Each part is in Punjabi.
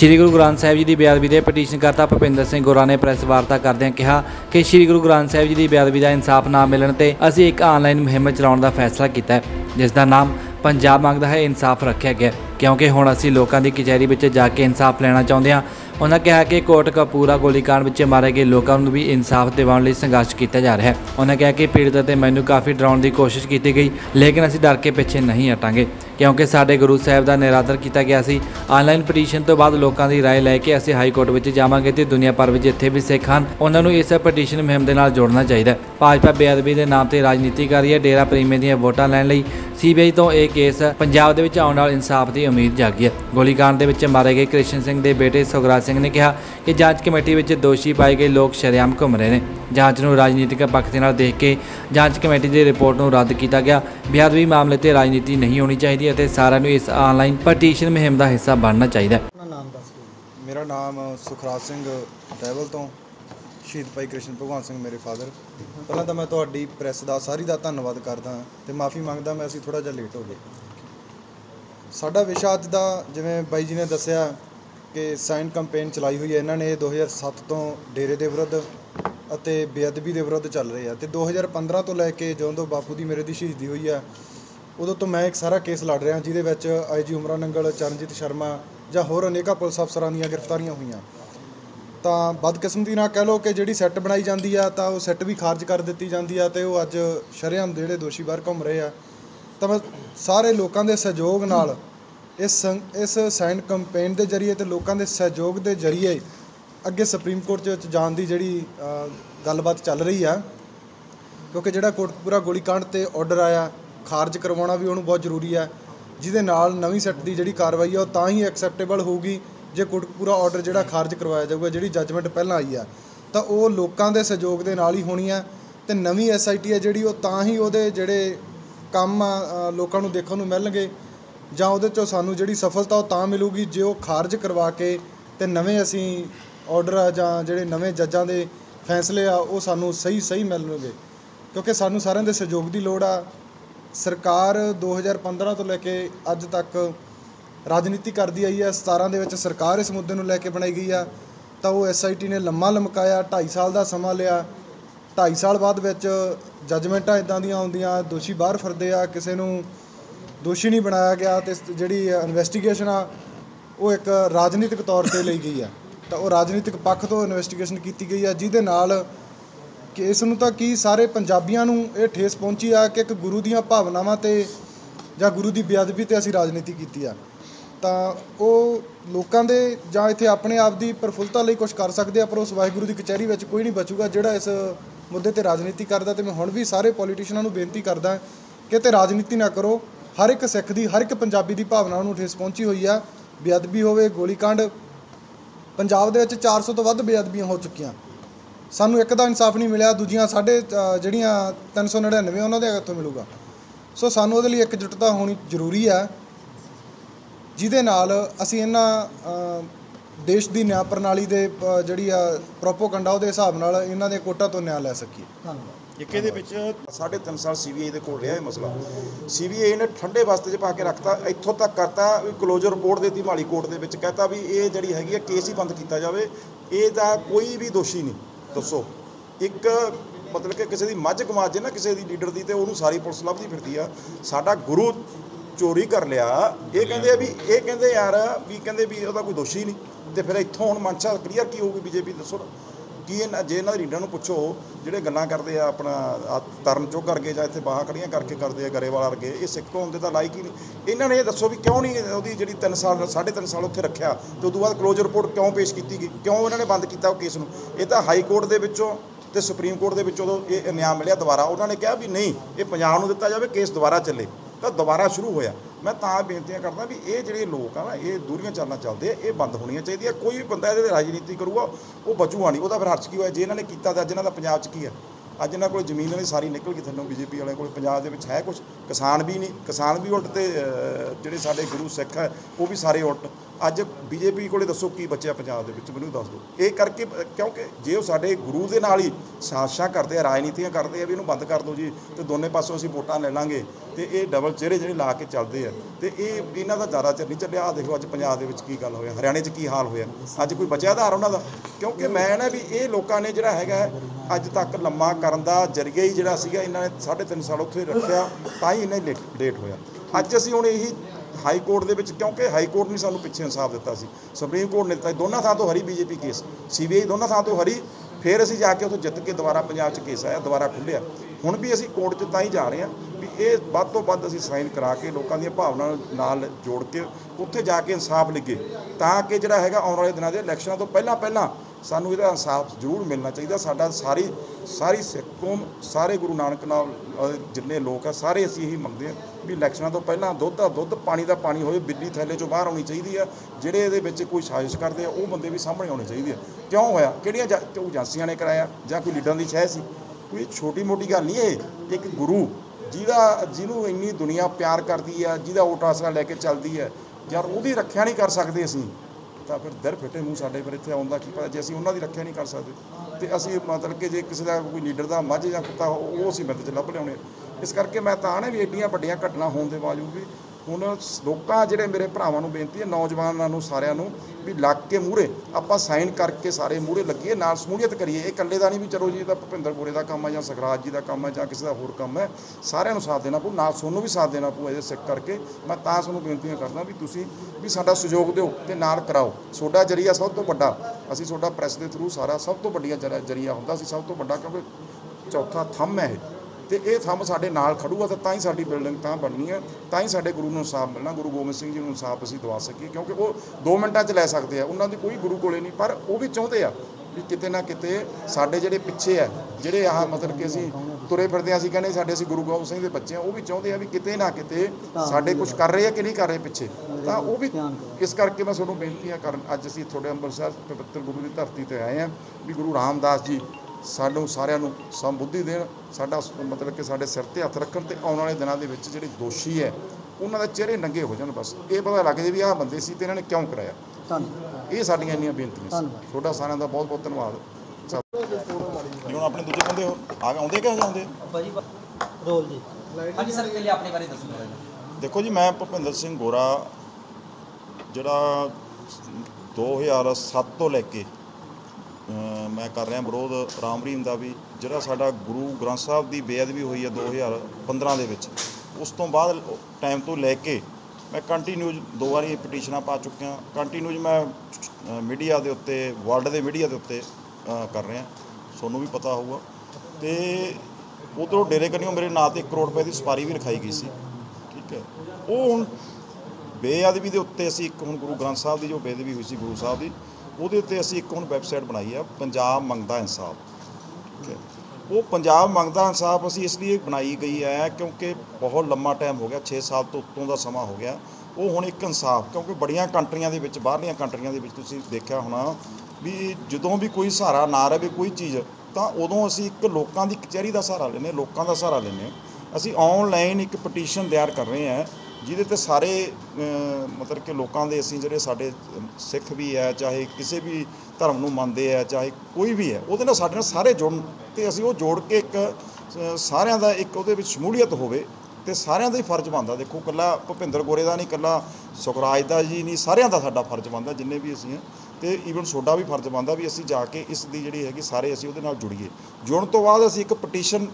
ਸ੍ਰੀ ਗੁਰੂ ਗ੍ਰੰਥ ਸਾਹਿਬ ਜੀ ਦੀ ਬੇਅਦਬੀ ਦੇ ਪਟੀਸ਼ਨਕਰਤਾ ਭੁਪਿੰਦਰ ਸਿੰਘ ਗੋਰਾ ਨੇ ਪ੍ਰੈਸ ਵਾਰਤਾ ਕਰਦਿਆਂ ਕਿਹਾ ਕਿ ਸ੍ਰੀ ਗੁਰੂ ਗ੍ਰੰਥ ਸਾਹਿਬ ਜੀ ਦੀ ਬੇਅਦਬੀ ਦਾ ਇਨਸਾਫ ਨਾ ਮਿਲਣ ਤੇ ਅਸੀਂ ਇੱਕ ਆਨਲਾਈਨ ਮੁਹਿੰਮ ਚਲਾਉਣ ਦਾ ਫੈਸਲਾ ਕੀਤਾ ਹੈ, ਜਿਸ ਦਾ ਨਾਮ ਪੰਜਾਬ ਮੰਗਦਾ ਹੈ ਇਨਸਾਫ ਰੱਖਿਆ ਗਿਆ ਕਿਉਂਕਿ ਹੁਣ ਅਸੀਂ ਲੋਕਾਂ ਦੀ ਕਚਹਿਰੀ ਵਿੱਚ ਜਾ ਕੇ ਇਨਸਾਫ ਲੈਣਾ ਚਾਹੁੰਦੇ ਹਾਂ। ਉਹਨਾਂ ਕਿਹਾ ਕਿ ਕੋਟ ਕਪੂਰਾ ਗੋਲੀकांड ਵਿੱਚ ਮਾਰੇ ਗਏ ਲੋਕਾਂ ਨੂੰ ਵੀ ਇਨਸਾਫ ਦਿਵਾਉਣ ਲਈ ਸੰਘਰਸ਼ ਕੀਤਾ ਜਾ ਰਿਹਾ ਹੈ। ਉਹਨਾਂ ਕਿਹਾ ਕਿ ਪੀੜਤ ਅਤੇ ਮੈਨੂੰ ਕਾਫੀ ਡਰਾਉਣ ਦੀ ਕੋਸ਼ਿਸ਼ ਕੀਤੀ ਗਈ, ਲੇਕਿਨ ਅਸੀਂ ਡਰ ਕੇ ਪਿੱਛੇ ਨਹੀਂ ਹਟਾਂਗੇ। ਕਿਉਂਕਿ ਸਾਡੇ ਗੁਰੂ ਸਾਹਿਬ ਦਾ ਨਿਰਾਦਰ ਕੀਤਾ ਗਿਆ ਸੀ। ਆਨਲਾਈਨ ਪਟੀਸ਼ਨ ਤੋਂ ਬਾਅਦ ਲੋਕਾਂ ਦੀ رائے ਲੈ ਕੇ ਅਸੀਂ ਹਾਈ ਕੋਰਟ ਵਿੱਚ ਜਾਵਾਂਗੇ ਤੇ ਦੁਨੀਆ ਭਰ ਵਿੱਚ ਜਿੱਥੇ ਵੀ ਸਿੱਖ ਹਨ, ਉਹਨਾਂ ਨੂੰ ਇਸ ਪਟੀਸ਼ਨ ਮੁਹਿੰਮ ਦੇ ਨਾਲ ਜੋੜਨਾ ਚਾਹੀਦਾ ਭਾਜਪਾ ਬੇਅਦਬੀ ਦੇ ਨਾਮ ਤੇ ਰਾਜਨੀਤੀ ਕਰ ਰਹੀ ਹੈ ਡੇਰਾ ਪ੍ਰੇਮੀ ਦੀਆਂ ਵੋਟਾਂ ਲੈਣ ਲਈ ਸੀਬੀਆਈ ਤੋਂ ਇਹ ਕੇਸ ਪੰਜਾਬ ਦੇ ਵਿੱਚ ਆਉਣ ਨਾਲ ਇਨਸਾਫ ਦੀ ਉਮੀਦ ਜਾਗੀ ਹੈ। ਗੋਲੀਕਾਂਡ ਦੇ ਵਿੱਚ ਮਾਰੇ ਗਏ ਕ੍ਰਿਸ਼ਨ ਸਿੰਘ ਦੇ ਬੇਟੇ ਸੁਖਰਾਜ ਸਿੰਘ ਨੇ ਕਿਹਾ ਕਿ ਜਾਂਚ ਕਮੇਟੀ ਵਿੱਚ ਦੋਸ਼ੀ ਪਾਏ ਗਏ ਲੋਕ ਸ਼ਰਿਆਮ ਘੁੰਮ ਰਹੇ ਨੇ। ਜਾਂਚ ਨੂੰ ਰਾਜਨੀਤਿਕ ਪੱਖ ਦੇ ਨਾਲ ਦੇਖ ਕੇ ਜਾਂਚ ਕਮੇਟੀ ਦੀ ਰਿਪੋਰਟ ਨੂੰ ਰੱਦ ਕੀਤਾ ਗਿਆ। ਬੇਅਦਬੀ ਮਾਮਲੇ ਤੇ ਰਾਜਨੀਤੀ ਨਹੀਂ ਹੋਣੀ ਚਾਹੀਦੀ ਅਤੇ ਸਾਰਿਆਂ ਨੂੰ ਇਸ ਆਨਲਾਈਨ ਪਟੀਸ਼ਨ ਮੁਹਿੰਮ ਦਾ ਹਿੱਸਾ ਬਣਨਾ ਚਾਹੀਦਾ ਹੈ। ਆਪਣਾ ਨਾਮ ਦੱਸ ਦਿਓ ਮੇਰਾ ਨਾਮ ਸੁਖਰਾਜ ਸਿੰਘ ਟੈਵਲ ਤੋਂ ਸ਼ਹੀਦ ਭਾਈ ਕ੍ਰਿਸ਼ਨ ਭਗਵਾਨ ਸਿੰਘ ਮੇਰੇ ਫਾਦਰ। ਪਹਿਲਾਂ ਤਾਂ ਮੈਂ ਤੁਹਾਡੀ ਪ੍ਰੈਸ ਦਾ ਸਾਰੀ ਦਾ ਧੰਨਵਾਦ ਕਰਦਾ ਤੇ ਮਾਫੀ ਮੰਗਦਾ ਮੈਂ ਅਸੀਂ ਥੋੜਾ ਜਿਹਾ ਲੇਟ ਹੋ ਗਏ। ਸਾਡਾ ਵਿਸ਼ਾ ਅੱਜ ਦਾ ਜਿਵੇਂ ਬਾਈ ਜੀ ਨੇ ਦੱਸਿਆ ਕਿ ਸਾਈਨ ਕੈਂਪੇਨ ਚਲਾਈ ਹੋਈ ਹੈ ਇਹਨਾਂ ਨੇ ਇਹ 2007 ਤੋਂ ਡੇਰੇ ਦੇ ਵਿਰੁੱਧ ਅਤੇ ਬੇਅਦਬੀ ਦੇ ਵਿਰੁੱਧ ਚੱਲ ਰਹੇ ਆ। ਤੇ 2015 ਤੋਂ ਲੈ ਕੇ ਜਦੋਂ ਤੋਂ ਬਾਪੂ ਦੀ ਮੇਰੇ ਦੀ ਸ਼ਹੀਦੀ ਹੋਈ ਆ ਉਦੋਂ ਤੋਂ ਮੈਂ ਇੱਕ ਸਾਰਾ ਕੇਸ ਲੜ ਰਿਹਾ, ਜਿਹਦੇ ਵਿੱਚ ਆਈਜੀ ਉਮਰਾ ਨੰਗਲ, ਚਰਨਜੀਤ ਸ਼ਰਮਾ ਜਾਂ ਹੋਰ ਅਨੇਕਾਂ ਪੁਲਿਸ ਅਫਸਰਾਂ ਦੀਆਂ ਗ੍ਰਿਫਤਾਰੀਆਂ ਹੋਈਆਂ। ਤਾਂ ਬਦਕਿਸਮਤੀ ਨਾਲ ਕਹਿ ਲਓ ਕਿ ਜਿਹੜੀ ਸੈੱਟ ਬਣਾਈ ਜਾਂਦੀ ਆ, ਤਾਂ ਉਹ ਸੈੱਟ ਵੀ ਖਾਰਜ ਕਰ ਦਿੱਤੀ ਜਾਂਦੀ ਆ ਤੇ ਉਹ ਅੱਜ ਸ਼ਰੇਆਮ ਜਿਹੜੇ ਦੋਸ਼ੀ ਬਾਹਰ ਘੁੰਮ ਰਹੇ ਆ। ਤਾਂ ਮੈਂ ਸਾਰੇ ਲੋਕਾਂ ਦੇ ਸਹਿਯੋਗ ਨਾਲ ਇਸ ਸੰ- ਇਸ ਸਾਈਨ ਕੰਪੇਨ ਦੇ ਜ਼ਰੀਏ ਤੇ ਲੋਕਾਂ ਦੇ ਸਹਿਯੋਗ ਦੇ ਜ਼ਰੀਏ ਅੱਗੇ ਸੁਪਰੀਮ ਕੋਰਟ ਦੇ ਵਿੱਚ ਜਾਣ ਦੀ ਜਿਹੜੀ ਗੱਲਬਾਤ ਚੱਲ ਰਹੀ ਆ, ਕਿਉਂਕਿ ਜਿਹੜਾ ਕੋਟਕਪੂਰਾ ਗੋਲੀकांड ਤੇ ਆਰਡਰ ਆਇਆ ਖਾਰਜ ਕਰਵਾਉਣਾ ਵੀ ਉਹਨੂੰ ਬਹੁਤ ਜ਼ਰੂਰੀ ਹੈ। ਜਿਹਦੇ ਨਾਲ ਨਵੀਂ ਸੈੱਟ ਦੀ ਜਿਹੜੀ ਕਾਰਵਾਈ ਆ, ਉਹ ਤਾਂ ਹੀ ਐਕਸੈਪਟੇਬਲ ਹੋਊਗੀ, ਜੇ ਕੋਟਕਪੂਰਾ ਆਰਡਰ ਜਿਹੜਾ ਖਾਰਜ ਕਰਵਾਇਆ ਜਾਊਗਾ, ਜਿਹੜੀ ਜੱਜਮੈਂਟ ਪਹਿਲਾਂ ਆਈ ਆ। ਤਾਂ ਉਹ ਲੋਕਾਂ ਦੇ ਸਹਿਯੋਗ ਦੇ ਨਾਲ ਹੀ ਹੋਣੀ ਆ ਤੇ ਨਵੀਂ ਐਸਆਈਟੀ ਹੈ ਜਿਹੜੀ, ਉਹ ਤਾਂ ਹੀ ਉਹਦੇ ਜਿਹੜੇ ਕੰਮ ਆ ਲੋਕਾਂ ਨੂੰ ਦੇਖਣ ਨੂੰ ਮਿਲਣਗੇ। ਜਾਂ ਉਹਦੇ ਚੋਂ ਸਾਨੂੰ ਜਿਹੜੀ ਸਫਲਤਾ, ਉਹ ਤਾਂ ਮਿਲੂਗੀ ਜੇ ਉਹ ਖਾਰਜ ਕਰਵਾ ਕੇ ਤੇ ਨਵੇਂ ਅਸੀਂ ਆਰਡਰ ਆ ਜਾਂ ਜਿਹੜੇ ਨਵੇਂ ਜੱਜਾਂ ਦੇ ਫੈਸਲੇ ਆ, ਉਹ ਸਾਨੂੰ ਸਹੀ ਸਹੀ ਮਿਲਣਗੇ। ਕਿਉਂਕਿ ਸਾਨੂੰ ਸਾਰਿਆਂ ਦੇ ਸਹਿਯੋਗ ਦੀ ਲੋੜ ਆ। ਸਰਕਾਰ 2015 ਤੋਂ ਲੈ ਕੇ ਅੱਜ ਤੱਕ ਰਾਜਨੀਤੀ ਕਰਦੀ ਆਈ ਹੈ। 17 ਦੇ ਵਿੱਚ ਸਰਕਾਰ ਇਸ ਮੁੱਦੇ ਨੂੰ ਲੈ ਕੇ ਬਣਾਈ ਗਈ ਆ। ਤਾਂ ਉਹ ਐਸਆਈਟੀ ਨੇ ਲੰਮਾ ਲਮਕਾਇਆ 2.5 ਸਾਲ ਦਾ ਸਮਾਂ ਲਿਆ। 2.5 ਸਾਲ ਬਾਅਦ ਵਿੱਚ ਜੱਜਮੈਂਟਾਂ ਇਦਾਂ ਦੀਆਂ ਆਉਂਦੀਆਂ, ਦੋਸ਼ੀ ਬਾਹਰ ਫਿਰਦੇ ਆ, ਕਿਸੇ ਨੂੰ ਦੋਸ਼ੀ ਨਹੀਂ ਬਣਾਇਆ ਗਿਆ ਤੇ ਜਿਹੜੀ ਇਨਵੈਸਟੀਗੇਸ਼ਨ ਆ, ਉਹ ਇੱਕ ਰਾਜਨੀਤਿਕ ਤੌਰ ਤੇ ਲਈ ਗਈ ਆ। ਤਾਂ ਉਹ ਰਾਜਨੀਤਿਕ ਪੱਖ ਤੋਂ ਇਨਵੈਸਟੀਗੇਸ਼ਨ ਕੀਤੀ ਗਈ ਆ, ਜਿਹਦੇ ਨਾਲ ਕਿ ਇਸ ਨੂੰ ਤਾਂ ਕੀ ਸਾਰੇ ਪੰਜਾਬੀਆਂ ਨੂੰ ਇਹ ਠੇਸ ਪਹੁੰਚੀ ਆ ਕਿ ਇੱਕ ਗੁਰੂ ਦੀਆਂ ਭਾਵਨਾਵਾਂ ਤੇ ਜਾਂ ਗੁਰੂ ਦੀ ਬੇਅਦਬੀ ਤੇ ਅਸੀਂ ਰਾਜਨੀਤੀ ਕੀਤੀ ਆ। ਤਾਂ ਉਹ ਲੋਕਾਂ ਦੇ ਜਾਂ ਇੱਥੇ ਆਪਣੇ ਆਪ ਦੀ ਪ੍ਰਫੁੱਲਤਾ ਲਈ ਕੁਝ ਕਰ ਸਕਦੇ ਆ, ਪਰ ਉਸ ਵਾਹਿਗੁਰੂ ਦੀ ਕਚਹਿਰੀ ਵਿੱਚ ਕੋਈ ਨਹੀਂ ਬਚੂਗਾ, ਜਿਹੜਾ ਇਸ ਮੁੱਦੇ ਤੇ ਰਾਜਨੀਤੀ ਕਰਦਾ ਤੇ ਮੈਂ ਹੁਣ ਵੀ ਸਾਰੇ ਪੋਲੀਟੀਸ਼ੀਅਨਾਂ ਨੂੰ ਬੇਨਤੀ ਕਰਦਾ ਕਿ ਤੇ ਰਾਜਨੀਤੀ ਨਾ ਕਰੋ। ਹਰ ਇੱਕ ਸਿੱਖ ਦੀ, ਹਰ ਇੱਕ ਪੰਜਾਬੀ ਦੀ ਭਾਵਨਾ ਨੂੰ ਠੇਸ ਪਹੁੰਚੀ ਹੋਈ ਆ। ਬੇਅਦਬੀ ਹੋਵੇ ਗੋਲੀकांड ਪੰਜਾਬ ਦੇ ਵਿੱਚ 400 ਤੋਂ ਵੱਧ ਬੇਅਦਬੀਆਂ ਹੋ ਚੁੱਕੀਆਂ। ਸਾਨੂੰ ਇੱਕ ਦਾ ਇਨਸਾਫ ਨਹੀਂ ਮਿਲਿਆ ਦੂਜੀਆਂ ਸਾਡੇ ਜਿਹੜੀਆਂ 399 ਉਹਨਾਂ ਦੇ ਕਿੱਥੋਂ ਮਿਲੂਗਾ। ਸੋ ਸਾਨੂੰ ਉਹਦੇ ਲਈ ਇਕਜੁੱਟਤਾ ਹੋਣੀ ਜ਼ਰੂਰੀ ਹੈ ਜਿਹਦੇ ਨਾਲ ਅਸੀਂ ਇਹਨਾਂ ਦੇਸ਼ ਦੀ ਨਿਆਂ ਪ੍ਰਣਾਲੀ ਦੇ ਜਿਹੜੀ ਆ ਪ੍ਰੋਪੋਗੰਡਾ ਉਹਦੇ ਹਿਸਾਬ ਨਾਲ ਇਹਨਾਂ ਦੇ ਕੋਟਾ ਤੋਂ ਨਿਆਂ ਲੈ ਸਕੀਏ। ਧੰਨਵਾਦ। ਇੱਕ ਇਹਦੇ ਵਿੱਚ ਸਾਢੇ ਤਿੰਨ ਸਾਲ ਸੀਬੀਆਈ ਦੇ ਕੋਲ ਰਿਹਾ ਇਹ ਮਸਲਾ। ਸੀਬੀਆਈ ਨੇ ਠੰਡੇ ਵਾਸਤੇ 'ਚ ਪਾ ਕੇ ਰੱਖਤਾ ਇੱਥੋਂ ਤੱਕ ਕਰਤਾ ਵੀ ਕਲੋਜ਼ਰ ਰਿਪੋਰਟ ਦੇਤੀ ਮਾਲੀ ਕੋਰਟ ਦੇ ਵਿੱਚ ਕਹਤਾ ਵੀ ਇਹ ਜਿਹੜੀ ਹੈਗੀ ਹੈ ਕੇਸ ਹੀ ਬੰਦ ਕੀਤਾ ਜਾਵੇ ਇਹਦਾ ਕੋਈ ਵੀ ਦੋਸ਼ੀ ਨਹੀਂ। ਦੱਸੋ। ਇੱਕ ਮਤਲਬ ਕਿ ਕਿਸੇ ਦੀ ਮੱਝ ਕਮਾ ਜੇ ਨਾ ਕਿਸੇ ਦੀ ਲੀਡਰ ਦੀ ਤੇ ਉਹਨੂੰ ਸਾਰੀ ਪੁਲਿਸ ਲੱਭਦੀ ਫਿਰਦੀ ਆ। ਸਾਡਾ ਗੁਰੂ ਚੋਰੀ ਕਰ ਲਿਆ। ਇਹ ਕਹਿੰਦੇ ਆ ਵੀ, ਇਹ ਕਹਿੰਦੇ ਯਾਰ ਵੀ ਕਹਿੰਦੇ ਵੀ ਉਹਦਾ ਕੋਈ ਦੋਸ਼ੀ ਨਹੀਂ। ਤੇ ਫਿਰ ਇੱਥੋਂ ਹੁਣ ਮਨਸ਼ਾ ਕਲੀਅਰ ਕੀ ਹੋਊਗੀ ਬੀਜੇਪੀ ਦੱਸੋ ਨਾ। ਕੀ ਇਹਨਾਂ ਜੇ ਇਹਨਾਂ ਦੇ ਲੀਡਰਾਂ ਨੂੰ ਪੁੱਛੋ, ਜਿਹੜੇ ਗੱਲਾਂ ਕਰਦੇ ਆ ਆਪਣਾ ਆਹ ਤਰਨ ਚੁੱਕ ਕਰਕੇ ਜਾਂ ਇੱਥੇ ਬਾਹਾਂ ਖੜੀਆਂ ਕਰਕੇ ਕਰਦੇ ਆ ਗਰੇਵਾਲ ਵਰਗੇ, ਇਹ ਸਿੱਖ ਕੌਮ ਦੇ ਤਾਂ ਲਾਇਕ ਹੀ ਨਹੀਂ। ਇਹਨਾਂ ਨੇ ਇਹ ਦੱਸੋ ਵੀ ਕਿਉਂ ਨਹੀਂ ਉਹਦੀ ਜਿਹੜੀ 3 ਸਾਲ 3.5 ਸਾਲ ਉੱਥੇ ਰੱਖਿਆ ਤੇ ਉਦੋਂ ਬਾਅਦ ਕਲੋਜ਼ਰ ਰਿਪੋਰਟ ਕਿਉਂ ਪੇਸ਼ ਕੀਤੀ ਗਈ? ਕਿਉਂ ਇਹਨਾਂ ਨੇ ਬੰਦ ਕੀਤਾ ਉਹ ਕੇਸ ਨੂੰ? ਇਹ ਤਾਂ ਹਾਈ ਕੋਰਟ ਦੇ ਵਿੱਚੋਂ ਤੇ ਸੁਪਰੀਮ ਕੋਰਟ ਦੇ ਵਿੱਚੋਂ ਉਦੋਂ ਇਹ ਨਿਆਂ ਮਿਲਿਆ ਦੁਬਾਰਾ, ਉਹਨਾਂ ਨੇ ਕਿਹਾ ਵੀ ਨਹੀਂ, ਇਹ ਪੰਜਾਬ ਨੂੰ ਦਿੱਤਾ ਜਾਵੇ ਕੇਸ ਦੁਬਾਰਾ ਚੱਲੇ। ਤਾਂ ਦੁਬਾਰਾ ਸ਼ੁਰੂ ਹੋਇਆ। ਮੈਂ ਤਾਂ ਬੇਨਤੀਆਂ ਕਰਦਾ ਵੀ ਇਹ ਜਿਹੜੇ ਲੋਕ ਆ ਨਾ, ਇਹ ਦੂਰੀਆਂ ਚੱਲਣਾ ਚੱਲਦੇ ਆ, ਇਹ ਬੰਦ ਹੋਣੀਆਂ ਚਾਹੀਦੀਆਂ। ਕੋਈ ਵੀ ਬੰਦਾ ਇਹਦੇ ਤੇ ਰਾਜਨੀਤੀ ਕਰੂਗਾ, ਉਹ ਬਚੂਗਾ ਨਹੀਂ। ਉਹਦਾ ਫਿਰ ਹਰਚ ਕੀ ਹੋਇਆ? ਜੇ ਇਹਨਾਂ ਨੇ ਕੀਤਾ ਤਾਂ ਅੱਜ ਇਹਨਾਂ ਦਾ ਪੰਜਾਬ 'ਚ ਕੀ ਹੈ ਅੱਜ ਇਹਨਾਂ ਕੋਲ ਜ਼ਮੀਨ ਵਾਲੀ ਸਾਰੀ ਨਿਕਲ ਗਈ ਥੱਲੋਂ ਬੀਜੇਪੀ ਵਾਲਿਆਂ ਕੋਲ। ਪੰਜਾਬ ਦੇ ਵਿੱਚ ਹੈ ਕੁਝ ਕਿਸਾਨ ਵੀ ਨਹੀਂ, ਕਿਸਾਨ ਵੀ ਉਲਟ ਤੇ ਜਿਹੜੇ ਸਾਡੇ ਗੁਰੂ ਸਿੱਖ ਹੈ ਉਹ ਵੀ ਸਾਰੇ ਉਲਟ। ਅੱਜ ਬੀਜੇਪੀ ਕੋਲੇ ਦੱਸੋ ਕੀ ਬਚਿਆ ਪੰਜਾਬ ਦੇ ਵਿੱਚ, ਮੈਨੂੰ ਦੱਸ ਦਿਓ। ਇਹ ਕਰਕੇ, ਕਿਉਂਕਿ ਜੇ ਉਹ ਸਾਡੇ ਗੁਰੂ ਦੇ ਨਾਲ ਹੀ ਸਾਜ਼ਿਸ਼ਾਂ ਕਰਦੇ ਆ, ਰਾਜਨੀਤੀਆਂ ਕਰਦੇ ਆ ਵੀ ਇਹਨੂੰ ਬੰਦ ਕਰ ਦਿਓ ਜੀ, ਤੇ ਦੋਨੇ ਪਾਸੋਂ ਅਸੀਂ ਵੋਟਾਂ ਲੈ ਲਾਂਗੇ, ਤੇ ਇਹ ਡਬਲ ਚਿਹਰੇ ਜਿਹੜੇ ਲਾ ਕੇ ਚੱਲਦੇ ਆ, ਤੇ ਇਹ ਇਹਨਾਂ ਦਾ ਜ਼ਿਆਦਾ ਚਿਰ ਨਹੀਂ ਚੱਲਿਆ। ਆ ਦੇਖੋ ਅੱਜ ਪੰਜਾਬ ਦੇ ਵਿੱਚ ਕੀ ਗੱਲ ਹੋਇਆ, ਹਰਿਆਣੇ 'ਚ ਕੀ ਹਾਲ ਹੋਇਆ। ਅੱਜ ਕੋਈ ਬਚਿਆ ਆਧਾਰ ਉਹਨਾਂ ਦਾ? ਕਿਉਂਕਿ ਮੈਂ ਨਾ ਵੀ ਇਹ ਲੋਕਾਂ ਨੇ ਜਿਹੜਾ ਹੈਗਾ, ਅੱਜ ਤੱਕ ਲੰਮਾ ਕਰਨ ਦਾ ਜਰੀਆ ਹੀ ਜਿਹੜਾ ਸੀਗਾ, ਇਹਨਾਂ ਨੇ 3.5 ਸਾਲ ਉੱਥੇ ਰੱਖਿਆ, ਤਾਂ ਹੀ ਇਹਨੇ ਲੇਟ ਹੋਇਆ। ਅੱਜ ਅਸੀਂ ਹੁਣ ਇਹੀ ਹਾਈ ਕੋਰਟ ਦੇ ਵਿੱਚ ਕਿਉਂਕਿ ਹਾਈ ਕੋਰਟ ਨੇ ਸਾਨੂੰ ਪਿੱਛੇ ਇਨਸਾਫ ਦਿੱਤਾ ਸੀ। ਸੁਪਰੀਮ ਕੋਰਟ ਨੇ ਦਿੱਤਾ ਦੋਨਾਂ ਥਾਂ ਤੋਂ ਹਰੀ ਬੀਜੇਪੀ ਕੇਸ। ਸੀਬੀਆਈ ਦੋਨਾਂ ਥਾਂ ਤੋਂ ਹਰੀ, ਫਿਰ ਅਸੀਂ ਜਾ ਕੇ ਉੱਥੋਂ ਜਿੱਤ ਕੇ ਦੁਬਾਰਾ ਪੰਜਾਬ 'ਚ ਕੇਸ ਆਇਆ, ਦੁਬਾਰਾ ਖੁੱਲਿਆ ਹੁਣ ਵੀ ਅਸੀਂ ਕੋਰਟ 'ਚ ਤਾਂ ਹੀ ਜਾ ਰਹੇ ਹਾਂ ਵੀ ਇਹ ਵੱਧ ਤੋਂ ਵੱਧ ਅਸੀਂ ਸਾਈਨ ਕਰਾ ਕੇ ਲੋਕਾਂ ਦੀਆਂ ਭਾਵਨਾਵਾਂ ਨਾਲ ਜੋੜ ਕੇ ਉੱਥੇ ਜਾ ਕੇ ਇਨਸਾਫ ਲੱਗੇ। ਤਾਂ ਕਿ ਜਿਹੜਾ ਹੈਗਾ ਆਉਣ ਵਾਲੇ ਦਿਨਾਂ ਦੇ ਇਲੈਕਸ਼ਨਾਂ ਤੋਂ ਪਹਿਲਾਂ ਪਹਿਲਾਂ ਸਾਨੂੰ ਇਹਦਾ ਇਨਸਾਫ ਜ਼ਰੂਰ ਮਿਲਣਾ ਚਾਹੀਦਾ। ਸਾਡਾ ਸਾਰੀ ਸਾਰੀ ਸਿੱਖ ਕੌਮ ਸਾਰੇ ਗੁਰੂ ਨਾਨਕ ਨਾਲ ਅਹ, ਜਿੰਨੇ ਲੋਕ ਆ ਸਾਰੇ ਅਸੀਂ ਇਹੀ ਮੰਗਦੇ ਹਾਂ ਵੀ ਇਲੈਕਸ਼ਨਾਂ ਤੋਂ ਪਹਿਲਾਂ ਦੁੱਧ ਦਾ ਦੁੱਧ ਪਾਣੀ ਦਾ ਪਾਣੀ ਹੋਵੇ ਬਿੱਲੀ ਥੈਲੇ ਚੋਂ ਬਾਹਰ ਆਉਣੀ ਚਾਹੀਦੀ ਆ। ਜਿਹੜੇ ਇਹਦੇ ਵਿੱਚ ਕੋਈ ਸਾਜ਼ਿਸ਼ ਕਰਦੇ ਆ ਉਹ ਬੰਦੇ ਵੀ ਸਾਹਮਣੇ ਆਉਣੇ ਚਾਹੀਦੇ ਆ। ਕਿਉਂ ਹੋਇਆ? ਕਿਹੜੀਆਂ ਜਾਂ- ਕੋਈ ਏਜੰਸੀਆਂ ਨੇ ਕਰਾਇਆ? ਜਾਂ ਕੋਈ ਲੀਡਰਾਂ ਦੀ ਸ਼ਹਿ ਸੀ? ਕੋਈ ਛੋਟੀ ਮੋਟੀ ਗੱਲ ਨਹੀਂ ਇਹ। ਇੱਕ ਗੁਰੂ ਜਿਹਦਾ ਜਿਹਨੂੰ ਇੰਨੀ ਦੁਨੀਆ ਪਿਆਰ ਕਰਦੀ ਆ ਜਿਹਦਾ ਓਟ ਆਸਰਾ ਲੈ ਕੇ ਚੱਲਦੀ ਹੈ ਯਾਰ ਉਹਦੀ ਰੱਖਿਆ ਨਹੀਂ ਕਰ ਸਕਦੇ ਅਸੀਂ। ਤਾਂ ਫਿਰ ਦਰ ਫਿੱਟੇ ਮੂੰਹ ਸਾਡੇ ਪਰ ਇੱਥੇ ਆਉਂਦਾ ਕੀ ਪਤਾ, ਜੇ ਅਸੀਂ ਉਹਨਾਂ ਦੀ ਰੱਖਿਆ ਨਹੀਂ ਕਰ ਸਕਦੇ, ਤੇ ਅਸੀਂ ਮਤਲਬ ਕਿ ਜੇ ਕਿਸੇ ਦਾ ਕੋਈ ਲੀਡਰ ਦਾ ਮੱਝ ਜਾਂ ਕੁੱਤਾ ਉਹ ਅਸੀਂ ਮਿੰਟ 'ਚ ਲੱਭ ਲਿਆਉਣੇ ਇਸ ਕਰਕੇ ਮੈਂ ਤਾਂ ਨਾ ਵੀ ਏਡੀਆਂ ਵੱਡੀਆਂ ਘਟਨਾ ਹੋਣ ਦੇ ਬਾਵਜੂਦ ਵੀ ਹੁਣ ਲੋਕਾਂ ਜਿਹੜੇ ਮੇਰੇ ਭਰਾਵਾਂ ਨੂੰ ਬੇਨਤੀ ਹੈ, ਨੌਜਵਾਨਾਂ ਨੂੰ, ਸਾਰਿਆਂ ਨੂੰ ਵੀ ਲੱਗ ਕੇ ਮੂਹਰੇ, ਆਪਾਂ ਸਾਈਨ ਕਰਕੇ ਸਾਰੇ ਮੂਹਰੇ ਲੱਗੀਏ ਨਾਲ ਸਮੂਲੀਅਤ ਕਰੀਏ। ਇਹ ਇਕੱਲੇ ਦਾ ਨਹੀਂ ਵੀ ਚਲੋ ਜੀ, ਇਹ ਤਾਂ ਭੁਪਿੰਦਰ ਗੋਰੇ ਦਾ ਕੰਮ ਹੈ ਜਾਂ ਸਖਰਾਜ ਜੀ ਦਾ ਕੰਮ ਹੈ ਜਾਂ ਕਿਸੇ ਦਾ ਹੋਰ ਕੰਮ ਹੈ ਸਾਰਿਆਂ ਨੂੰ ਸਾਥ ਦੇਣਾ ਪਊ, ਨਾਲ ਤੁਹਾਨੂੰ ਵੀ ਸਾਥ ਦੇਣਾ ਪਊ ਇਹਦੇ ਸਿੱਖ ਕਰਕੇ। ਮੈਂ ਤਾਂ ਤੁਹਾਨੂੰ ਬੇਨਤੀਆਂ ਕਰਦਾ ਵੀ ਤੁਸੀਂ ਵੀ ਸਾਡਾ ਸਹਿਯੋਗ ਦਿਓ ਤੇ ਨਾਲ ਕਰਾਓ। ਤੁਹਾਡਾ ਜਰੀਆ ਸਭ ਤੋਂ ਵੱਡਾ, ਅਸੀਂ ਤੁਹਾਡਾ ਪ੍ਰੈਸ ਦੇ ਥਰੂ ਸਾਰਾ ਸਭ ਤੋਂ ਵੱਡੀਆਂ ਜਰਾ- ਜਰੀਆ ਹੁੰਦਾ ਸੀ ਸਭ ਤੋਂ ਵੱਡਾ ਕਿਉਂਕਿ ਚੌਥਾ ਥੰਮ ਹੈ ਇਹ। ਤੇ ਇਹ ਥੰਮ ਸਾਡੇ ਨਾਲ ਖੜੂਗਾ ਤਾਂ ਤਾਂ ਹੀ ਸਾਡੀ ਬਿਲਡਿੰਗ ਤਾਂ ਬਣਨੀ ਹੈ ਤਾਂ ਹੀ ਸਾਡੇ ਗੁਰੂ ਨੂੰ ਇਨਸਾਫ ਮਿਲਣਾ ਗੁਰੂ ਗੋਬਿੰਦ ਸਿੰਘ ਜੀ ਨੂੰ ਇਨਸਾਫ ਅਸੀਂ ਦਵਾ ਸਕੀਏ ਕਿਉਂਕਿ ਉਹ 2 ਮਿੰਟਾਂ 'ਚ ਲੈ ਸਕਦੇ ਆ ਉਹਨਾਂ ਦੀ ਕੋਈ ਗੁਰੂ ਕੋਲੇ ਨਹੀਂ ਪਰ ਉਹ ਵੀ ਚਾਹੁੰਦੇ ਆ ਵੀ ਕਿਤੇ ਨਾ ਕਿਤੇ ਸਾਡੇ ਜਿਹੜੇ ਪਿੱਛੇ ਆ ਜਿਹੜੇ ਆਹ ਮਤਲਬ ਕਿ ਅਸੀਂ ਤੁਰੇ ਫਿਰਦੇ ਆ ਅਸੀਂ ਕਹਿੰਦੇ ਸਾਡੇ ਅਸੀਂ ਗੁਰੂ ਗੋਬਿੰਦ ਸਿੰਘ ਦੇ ਬੱਚੇ ਆ ਉਹ ਵੀ ਚਾਹੁੰਦੇ ਆ ਵੀ ਕਿਤੇ ਨਾ ਕਿਤੇ ਸਾਡੇ ਕੁਝ ਕਰ ਰਹੇ ਆ ਕਿ ਨਹੀਂ ਕਰ ਰਹੇ ਪਿੱਛੇ। ਤਾਂ ਉਹ ਵੀ ਇਸ ਕਰਕੇ ਮੈਂ ਤੁਹਾਨੂੰ ਬੇਨਤੀਆਂ ਕਰਨ ਅੱਜ ਅਸੀਂ ਤੁਹਾਡੇ ਅੰਮ੍ਰਿਤਸਰ ਪਵਿੱਤਰ ਗੁਰੂ ਦੀ ਧਰਤੀ ਤੇ ਆਏ ਆ ਵੀ ਗੁਰੂ ਰਾਮਦਾਸ ਜੀ ਸਾਨੂੰ ਸਾਰਿਆਂ ਨੂੰ ਸੰਬੁੱਧੀ ਦੇਣ ਸਾਡਾ ਮਤਲਬ ਕਿ ਸਾਡੇ ਸਿਰ ਤੇ ਹੱਥ ਰੱਖਣ ਤੇ ਆਉਣ ਵਾਲੇ ਦਿਨਾਂ ਦੇ ਵਿੱਚ ਜਿਹੜੇ ਦੋਸ਼ੀ ਹੈ ਉਹਨਾਂ ਦੇ ਚਿਹਰੇ ਨੰਗੇ ਹੋ ਜਾਣ ਬਸ। ਇਹ ਪਤਾ ਲੱਗ ਜੇ ਵੀ ਆਹ ਬੰਦੇ ਸੀ ਤੇ ਇਹਨਾਂ ਨੇ ਕਿਉਂ ਕਰਾਇਆ। ਧੰਨਵਾਦ। ਇਹ ਸਾਡੀਆਂ ਇੰਨੀਆਂ ਬੇਨਤੀਆਂ ਸੀ। ਤੁਹਾਡਾ ਸਾਰਿਆਂ ਦਾ ਬਹੁਤ ਬਹੁਤ ਧੰਨਵਾਦ। ਜੀ ਹੁਣ ਆਪਣੇ ਦੂਜੇ ਬੰਦੇ ਹੋ। ਆ ਆਉਂਦੇ ਕਿਹੋ ਜਿਹੇ ਆਉਂਦੇ ਭਾਜੀ ਰੋਲ ਜੀ। ਹਾਂਜੀ ਸਰ ਪਹਿਲੇ ਆਪਣੇ ਬਾਰੇ ਦੱਸੋ ਜਰਾ ਦੇਖੋ ਜੀ ਮੈਂ ਭੁਪਿੰਦਰ ਸਿੰਘ ਗੋਰਾ ਜਿਹੜਾ 2007 ਤੋਂ ਲੈ ਕੇ ਮੈਂ ਕਰ ਰਿਹਾ ਵਿਰੋਧ ਰਾਮ ਰਹੀਮ ਦਾ ਵੀ, ਜਿਹੜਾ ਸਾਡਾ ਗੁਰੂ ਗ੍ਰੰਥ ਸਾਹਿਬ ਦੀ ਬੇਅਦਬੀ ਹੋਈ ਹੈ 2015 ਦੇ ਵਿੱਚ, ਉਸ ਤੋਂ ਬਾਅਦ ਟਾਈਮ ਤੋਂ ਲੈ ਕੇ ਮੈਂ ਕੰਟੀਨਿਊ ਦੋ ਵਾਰੀ ਪਟੀਸ਼ਨਾਂ ਪਾ ਚੁੱਕਿਆ। ਕੰਟੀਨਿਊ ਮੈਂ ਮੀਡੀਆ ਦੇ ਉੱਤੇ ਵਰਲਡ ਦੇ ਮੀਡੀਆ ਦੇ ਉੱਤੇ ਕਰ ਰਿਹਾ। ਤੁਹਾਨੂੰ ਵੀ ਪਤਾ ਹੋਊਗਾ। ਤੇ ਉਧਰੋਂ ਡੇਰੇ ਕੰਨਿਓ ਮੇਰੇ ਨਾਂ ਤੇ 1 ਕਰੋੜ ਰੁਪਏ ਦੀ ਸਪਾਰੀ ਵੀ ਰਖਾਈ ਗਈ ਸੀ। ਠੀਕ ਹੈ। ਉਹ ਹੁਣ ਬੇਅਦਬੀ ਦੇ ਉੱਤੇ ਅਸੀਂ ਇੱਕ ਹੁਣ ਗੁਰੂ ਗ੍ਰੰਥ ਸਾਹਿਬ ਦੀ ਜੋ ਬੇਅਦਬੀ ਹੋਈ ਸੀ, ਗੁਰੂ ਸਾਹਿਬ ਦੀ ਉਹਦੇ ਉੱਤੇ ਅਸੀਂ ਇੱਕ ਹੁਣ ਵੈਬਸਾਈਟ ਬਣਾਈ ਆ, ਪੰਜਾਬ ਮੰਗਦਾ ਇਨਸਾਫ। ਠੀਕ ਹੈ। ਉਹ ਪੰਜਾਬ ਮੰਗਦਾ ਇਨਸਾਫ ਅਸੀਂ ਇਸ ਲਈ ਬਣਾਈ ਗਈ ਹੈ ਕਿਉਂਕਿ ਬਹੁਤ ਲੰਮਾ ਟਾਈਮ ਹੋ ਗਿਆ 6 ਸਾਲ ਤੋਂ ਉੱਤੋਂ ਦਾ ਸਮਾਂ ਹੋ ਗਿਆ। ਉਹ ਹੁਣ ਇੱਕ ਇਨਸਾਫ, ਕਿਉਂਕਿ ਬੜੀਆਂ ਕੰਟਰੀਆਂ ਦੇ ਵਿੱਚ, ਬਾਹਰਲੀਆਂ ਕੰਟਰੀਆਂ ਦੇ ਵਿੱਚ ਤੁਸੀਂ ਦੇਖਿਆ ਹੋਣਾ ਵੀ ਜਦੋਂ ਵੀ ਕੋਈ ਸਹਾਰਾ ਨਾ ਰਹੇ ਕੋਈ ਚੀਜ਼, ਤਾਂ ਉਦੋਂ ਅਸੀਂ ਇੱਕ ਲੋਕਾਂ ਦੀ ਕਚਹਿਰੀ ਦਾ ਸਹਾਰਾ ਲੈਂਦੇ ਲੋਕਾਂ ਦਾ ਸਹਾਰਾ ਲੈਂਦੇ ਹਾਂ। ਅਸੀਂ ਆਨਲਾਈਨ ਇੱਕ ਪਟੀਸ਼ਨ ਤਿਆਰ ਕਰ ਰਹੇ ਹਾਂ ਜਿਹਦੇ ਤੇ ਸਾਰੇ ਮਤਲਬ ਕਿ ਲੋਕਾਂ ਦੇ ਅਸੀਂ ਜਿਹੜੇ ਸਾਡੇ ਸਿੱਖ ਵੀ ਹੈ, ਚਾਹੇ ਕਿਸੇ ਵੀ ਧਰਮ ਨੂੰ ਮੰਨਦੇ ਆ ਚਾਹੇ ਕੋਈ ਵੀ ਹੈ, ਉਹਦੇ ਨਾਲ ਸਾਡੇ ਨਾਲ ਸਾਰੇ ਜੁੜਨ ਤੇ ਅਸੀਂ ਉਹ ਜੋੜ ਕੇ ਇੱਕ ਸਾਰਿਆਂ ਦਾ ਇੱਕ ਉਹਦੇ ਵਿੱਚ ਸ਼ਮੂਲੀਅਤ ਹੋਵੇ ਤੇ ਸਾਰਿਆਂ ਦਾ ਹੀ ਫਰਜ਼ ਬਣਦਾ। ਦੇਖੋ, ਇਕੱਲਾ ਭੁਪਿੰਦਰ ਗੋਰੇ ਦਾ ਨਹੀਂ, ਇਕੱਲਾ ਸੁਖਰਾਜ ਦਾ ਜੀ ਨਹੀਂ, ਸਾਰਿਆਂ ਦਾ ਸਾਡਾ ਫਰਜ਼ ਬਣਦਾ, ਜਿੰਨੇ ਵੀ ਅਸੀਂ ਹਾਂ। ਤੇ ਈਵਨ ਤੁਹਾਡਾ ਵੀ ਫਰਜ਼ ਬਣਦਾ ਵੀ ਅਸੀਂ ਜਾ ਕੇ ਇਸ ਦੀ ਜਿਹੜੀ ਹੈਗੀ ਸਾਰੇ ਅਸੀਂ ਉਹਦੇ ਨਾਲ ਜੁੜੀਏ। ਜੁੜਨ ਤੋਂ ਬਾਅਦ ਅਸੀਂ ਇੱਕ ਪਟੀਸ਼ਨ